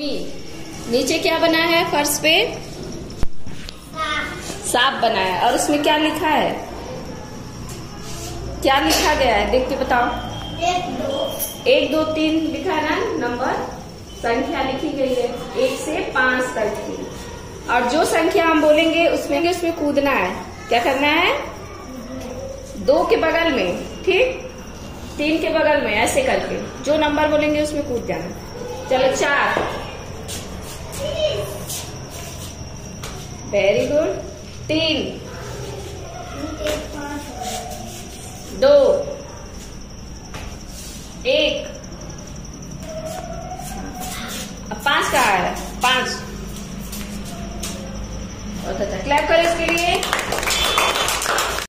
नीचे क्या बना है? फर्श पे? सांप बना है। और उसमें क्या लिखा है? क्या लिखा गया है? देख के बताओ। एक दो। एक दो तीन लिखा है ना? नंबर। संख्या लिखी गई है। एक से पाँच तक की। और जो संख्या हम बोलेंगे उसमें उसमें कूदना है। क्या करना है? दो के बगल में। ठीक? तीन के बगल में ऐसे करके। जो नंबर बोलेंगे उसमें कूद जाना। चलो चार। वेरी गुड तीन दो एक पाँच का आया पाँच। बहुत अच्छा क्लैप करें इसके लिए।